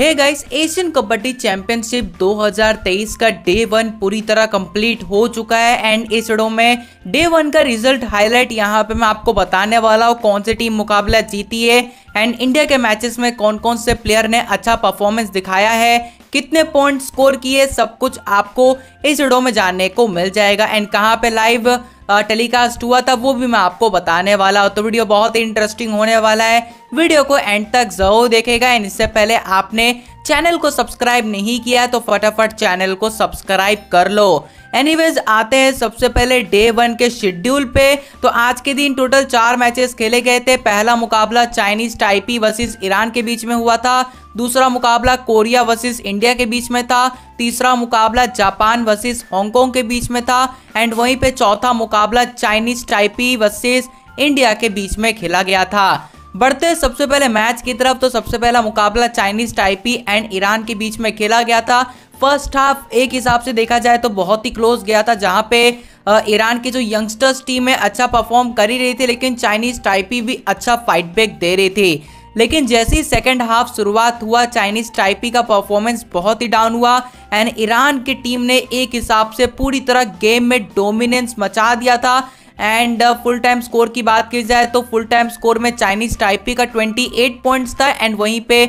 Hey guys Asian kabaddi championship 2023 का day one पूरी तरह कंप्लीट हो चुका है एंड इस वीडियो में डे वन का रिज़ल्ट हाईलाइट यहाँ पे मैं आपको बताने वाला हूँ कौन सी टीम मुकाबला जीती है एंड इंडिया के मैचेस में कौन कौन से प्लेयर ने अच्छा परफॉर्मेंस दिखाया है, कितने पॉइंट स्कोर किए, सब कुछ आपको इस वीडियो में जानने को मिल जाएगा एंड कहाँ पे लाइव टेलीकास्ट हुआ था वो भी मैं आपको बताने वाला हूँ। तो वीडियो बहुत ही इंटरेस्टिंग होने वाला है। वीडियो को एंड तक ज़रूर देखेगा एंड इससे पहले आपने चैनल को सब्सक्राइब नहीं किया तो फटाफट चैनल को सब्सक्राइब कर लो। एनीवेज आते हैं सबसे पहले डे वन के शेड्यूल पे। तो आज के दिन टोटल चार मैचेस खेले गए थे। पहला मुकाबला चाइनीज़ टाइपी वर्सेस ईरान के बीच में हुआ था। दूसरा मुकाबला कोरिया वर्सेस इंडिया के बीच में था। तीसरा मुकाबला जापान वर्सेस हांगकांग के बीच में था। एंड वहीं पे चौथा मुकाबला चाइनीज़ टाइपी वर्सेस इंडिया के बीच में खेला गया था। बढ़ते सबसे पहले मैच की तरफ़ तो सबसे पहला मुकाबला चाइनीज़ टाइपी एंड ईरान के बीच में खेला गया था। फ़र्स्ट हाफ़ एक हिसाब से देखा जाए तो बहुत ही क्लोज गया था, जहाँ पे ईरान की जो यंगस्टर्स टीम है अच्छा परफॉर्म कर ही रही थी, लेकिन चाइनीज़ टाइपी भी अच्छा फाइट बैक दे रही थी। लेकिन जैसे ही सेकेंड हाफ़ शुरुआत हुआ, चाइनीज़ टाइपी का परफॉर्मेंस बहुत ही डाउन हुआ एंड ईरान की टीम ने एक हिसाब से पूरी तरह गेम में डोमिनेंस मचा दिया था। एंड फुल टाइम स्कोर की बात की जाए तो फुल टाइम स्कोर में चाइनीज़ टाइपी का 28 पॉइंट्स था एंड वहीं पे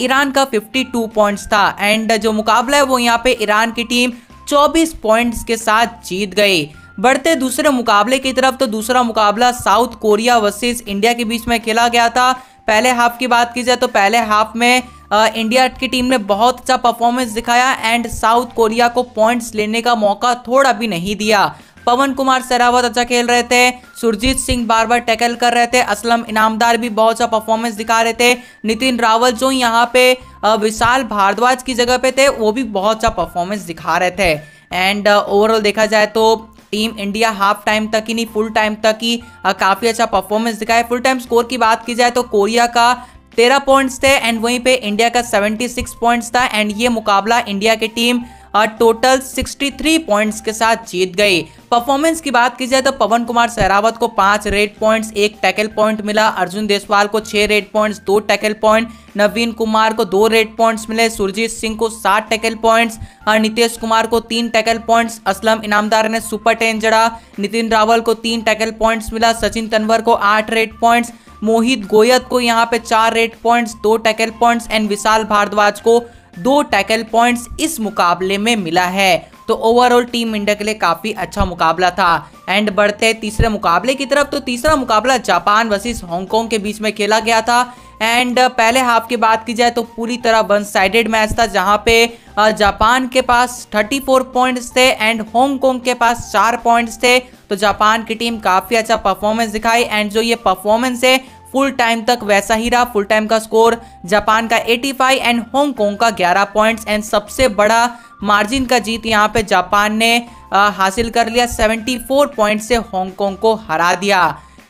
ईरान का 52 पॉइंट्स था. एंड जो मुकाबला है वो यहाँ पे ईरान की टीम 24 पॉइंट्स के साथ जीत गई। बढ़ते दूसरे मुकाबले की तरफ़ तो दूसरा मुकाबला साउथ कोरिया वर्सेस इंडिया के बीच में खेला गया था। पहले हाफ़ की बात की जाए तो पहले हाफ़ में आ, इंडिया की टीम ने बहुत अच्छा परफॉर्मेंस दिखाया एंड साउथ कोरिया को पॉइंट्स लेने का मौका थोड़ा भी नहीं दिया। पवन कुमार सहरावत अच्छा खेल रहे थे। सुरजीत सिंह बार बार टैकल कर रहे थे। असलम इनामदार भी बहुत अच्छा परफॉर्मेंस दिखा रहे थे। नितिन रावल जो यहाँ पे विशाल भारद्वाज की जगह पे थे, वो भी बहुत अच्छा परफॉर्मेंस दिखा रहे थे। एंड ओवरऑल देखा जाए तो टीम इंडिया हाफ़ टाइम तक ही नहीं फुल टाइम तक ही काफ़ी अच्छा परफॉर्मेंस दिखाया। फुल टाइम स्कोर की बात की जाए तो कोरिया का तेरह पॉइंट्स थे एंड वहीं पे इंडिया का 76 पॉइंट्स था। एंड ये मुकाबला इंडिया की टीम टोटल 63 पॉइंट्स के साथ जीत गई। परफॉर्मेंस की बात की जाए तो पवन कुमार सहरावत को पाँच रेड पॉइंट्स एक टैकल पॉइंट मिला। अर्जुन देसवाल को छह रेड पॉइंट्स दो टैकल पॉइंट नवीन कुमार को दो रेड पॉइंट्स मिले। सुरजीत सिंह को सात टैकल पॉइंट्स और नितेश कुमार को तीन टैकल पॉइंट्स असलम इनामदार ने सुपर टेन जड़ा। नितिन रावल को तीन टैकल पॉइंट्स मिला। सचिन तनवर को आठ रेड पॉइंट्स मोहित गोयत को यहाँ पे चार रेड पॉइंट्स दो tackle points and Vishal Bhardwaj को दो टैकल पॉइंट्स इस मुकाबले में मिला है। तो ओवरऑल टीम इंडिया के लिए काफ़ी अच्छा मुकाबला था। एंड बढ़ते तीसरे मुकाबले की तरफ़ तो तीसरा मुकाबला जापान वर्सेस हांगकांग के बीच में खेला गया था। एंड पहले हाफ़ की बात की जाए तो पूरी तरह वन साइडेड मैच था, जहाँ पे जापान के पास 34 पॉइंट्स थे एंड हांगकांग के पास चार पॉइंट्स थे। तो जापान की टीम काफ़ी अच्छा परफॉर्मेंस दिखाई। एंड जो ये परफॉर्मेंस है फुल टाइम तक वैसा ही रहा। फुल टाइम का स्कोर जापान का 85 एंड हांगकांग का 11 पॉइंट्स। एंड सबसे बड़ा मार्जिन का जीत यहाँ पे जापान ने आ, हासिल कर लिया। 74 पॉइंट से हांगकांग को हरा दिया।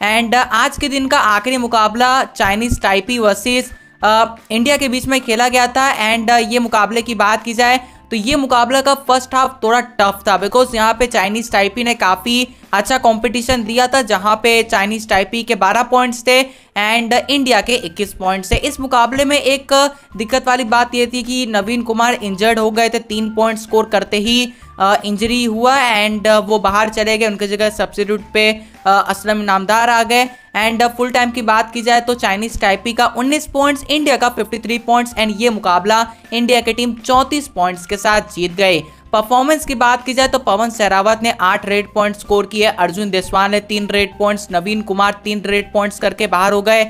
एंड आज के दिन का आखिरी मुकाबला चाइनीज़ टाइपी वर्सेस इंडिया के बीच में खेला गया था। एंड ये मुकाबले की बात की जाए तो ये मुकाबला का फ़र्स्ट हाफ़ थोड़ा टफ था बिकॉज़ यहाँ पे चाइनीज़ टाइपी ने काफ़ी अच्छा कंपटीशन दिया था, जहाँ पे चाइनीज़ टाइपी के 12 पॉइंट्स थे एंड इंडिया के 21 पॉइंट्स थे। इस मुकाबले में एक दिक्कत वाली बात ये थी कि नवीन कुमार इंजर्ड हो गए थे, तीन पॉइंट स्कोर करते ही इंजरी हुआ एंड वो बाहर चले गए, उनकी जगह सब्सिट्यूट पे असलम नामदार आ गए। एंड फुल टाइम की बात की जाए तो चाइनीज़ टाइपी का 19 पॉइंट्स इंडिया का 53 पॉइंट्स एंड ये मुकाबला इंडिया की टीम 34 पॉइंट्स के साथ जीत गए। परफॉर्मेंस की बात की जाए तो पवन सहरावत ने आठ रेड पॉइंट स्कोर किए, अर्जुन देसवाल ने तीन रेड पॉइंट्स नवीन कुमार तीन रेड पॉइंट्स करके बाहर हो गए।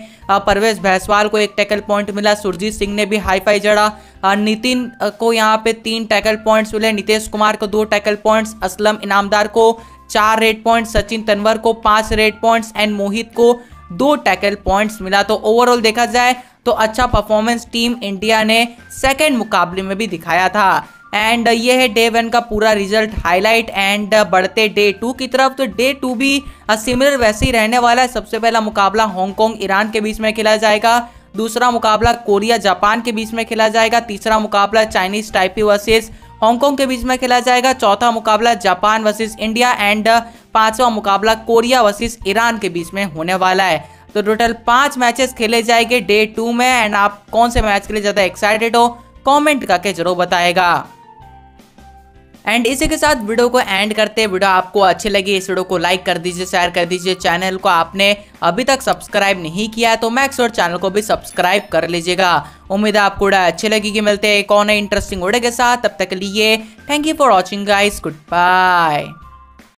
परवेश भैसवाल को एक टैकल पॉइंट मिला, सुरजीत सिंह ने भी हाई फाई जड़ा। नितिन को यहाँ पे तीन टैकल पॉइंट्स मिले, नीतीश कुमार को दो टैकल पॉइंट्स असलम इनामदार को चार रेड पॉइंट सचिन तनवर को पाँच रेड पॉइंट्स एंड मोहित को दो टैकल पॉइंट्स मिला। तो ओवरऑल देखा जाए तो अच्छा परफॉर्मेंस टीम इंडिया ने सेकेंड मुकाबले में भी दिखाया था। एंड ये है डे वन का पूरा रिज़ल्ट हाईलाइट एंड बढ़ते डे टू की तरफ़ तो डे टू भी सिमिलर वैसे ही रहने वाला है। सबसे पहला मुकाबला हांगकांग ईरान के बीच में खेला जाएगा। दूसरा मुकाबला कोरिया जापान के बीच में खेला जाएगा। तीसरा मुकाबला चाइनीज़ टाइपी वर्सेस हांगकांग के बीच में खेला जाएगा चौथा मुकाबला। जापान वर्सेस इंडिया एंड पांचवा मुकाबला कोरिया वर्सेस ईरान के बीच में होने वाला है। तो टोटल पाँच मैचेस खेले जाएँगे डे टू में। एंड आप कौन से मैच के लिए ज़्यादा एक्साइटेड हो, कमेंट करके ज़रूर बताएगा। एंड इसी के साथ वीडियो को एंड करते हैं। वीडियो आपको अच्छी लगी, इस वीडियो को लाइक कर दीजिए शेयर कर दीजिए। चैनल को आपने अभी तक सब्सक्राइब नहीं किया है तो मैक्स और चैनल को भी सब्सक्राइब कर लीजिएगा। उम्मीद है आपको वीडियो अच्छी कि मिलते हैं कौन है इंटरेस्टिंग वीडियो के साथ। तब तक के लिए thank you for watching guys goodbye